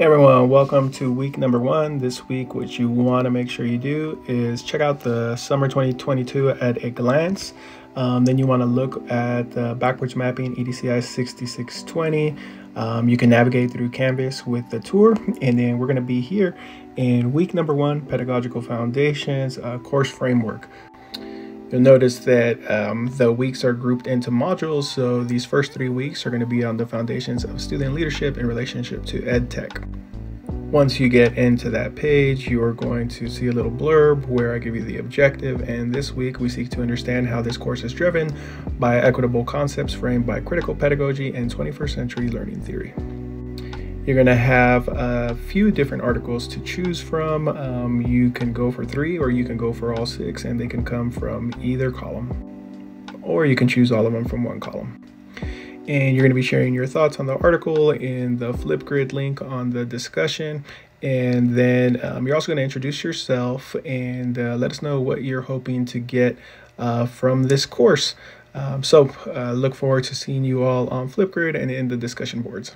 Hey everyone, welcome to week number one. This week, what you want to make sure you do is check out the summer 2022 at a glance. Um, then you want to look at the backwards mapping EDCI 6620. Um, you can navigate through Canvas with the tour, and then we're going to be here in week number one, Pedagogical Foundations uh, course framework. You'll notice that um, the weeks are grouped into modules, so these first three weeks are going to be on the foundations of student leadership in relationship to EdTech. Once you get into that page, you are going to see a little blurb where I give you the objective. And this week, we seek to understand how this course is driven by equitable concepts framed by critical pedagogy and 21st century learning theory. You're going to have a few different articles to choose from. Um, you can go for three or you can go for all six, and they can come from either column. Or you can choose all of them from one column. And you're going to be sharing your thoughts on the article in the Flipgrid link on the discussion. And then um, you're also going to introduce yourself and uh, let us know what you're hoping to get uh, from this course. Um, so uh, look forward to seeing you all on Flipgrid and in the discussion boards.